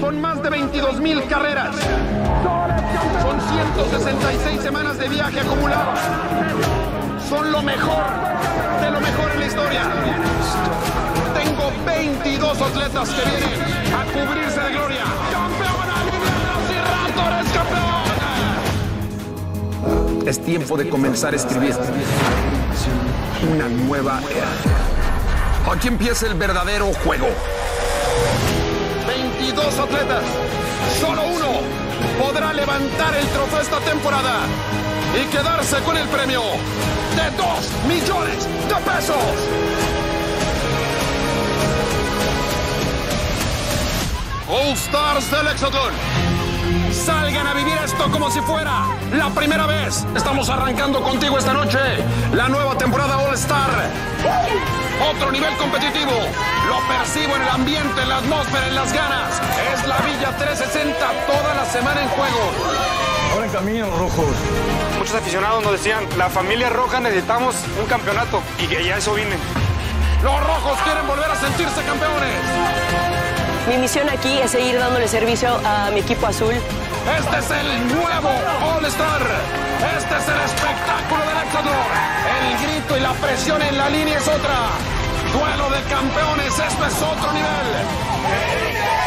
Son más de 22 mil carreras. Son 166 semanas de viaje acumulados. Son lo mejor de lo mejor en la historia. Tengo 22 atletas que vienen a cubrirse de gloria. ¡Campeona Liliana Raptors, campeona! Es tiempo de comenzar a escribir una nueva era. Aquí empieza el verdadero juego. 22 atletas. Solo uno podrá levantar el trofeo esta temporada y quedarse con el premio de 2 millones de pesos. All Stars del Hexagon. Salgan a vivir esto como si fuera la primera vez. Estamos arrancando contigo esta noche la nueva temporada All Star. Otro nivel competitivo. Lo percibo en el ambiente, en la atmósfera, en las ganas. Es la Villa 360 toda la semana en juego. Ahora en camino, rojos. Muchos aficionados nos decían, la familia roja necesitamos un campeonato y que ya eso vine. Los rojos quieren volver a sentirse campeones. Mi misión aquí es seguir dándole servicio a mi equipo azul. Este es el nuevo All Star. Este es el espectáculo del Ecuador. El grito y la presión en la línea es otra. Duelo de campeones, esto es otro nivel.